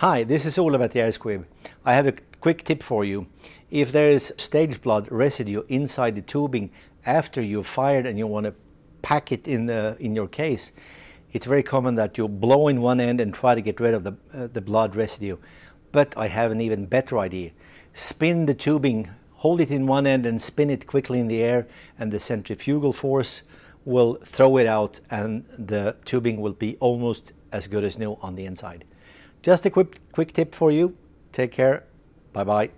Hi, this is Olav at the Air Squib. I have a quick tip for you. If there is stage blood residue inside the tubing after you've fired and you want to pack it in, the, in your case, it's very common that you blow in one end and try to get rid of the, uh, the blood residue. But I have an even better idea. Spin the tubing, hold it in one end and spin it quickly in the air and the centrifugal force will throw it out and the tubing will be almost as good as new on the inside. Just a quick, quick tip for you. Take care. Bye bye.